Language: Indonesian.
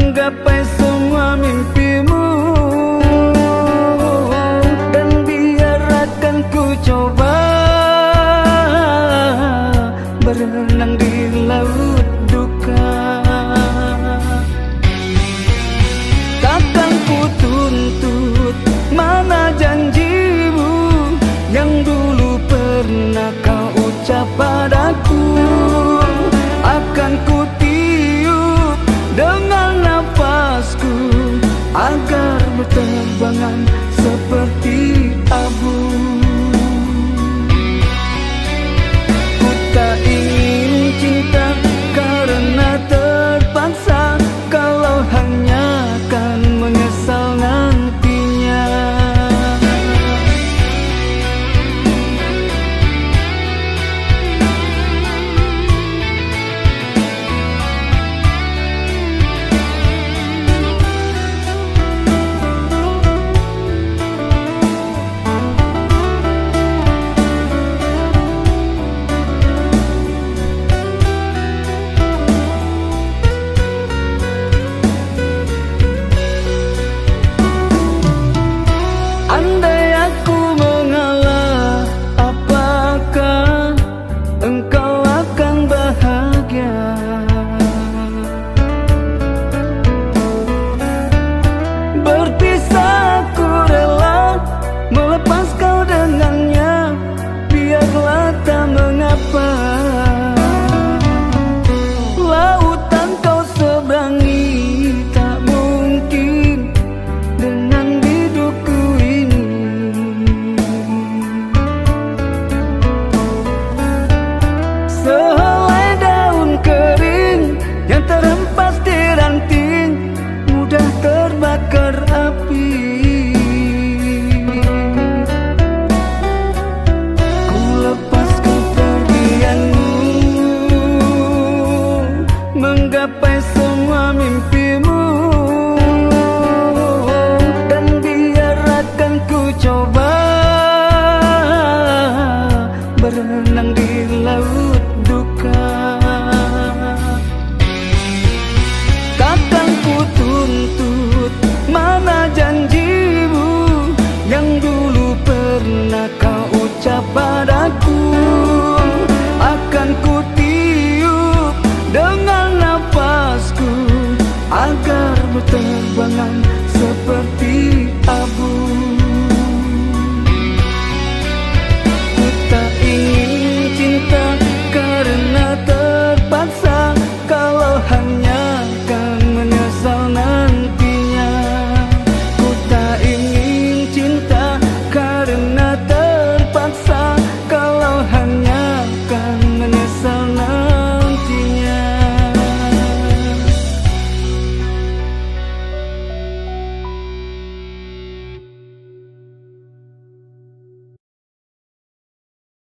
menggapai semua mimpimu. Dan biarkan ku coba berenang 的晚安 seperti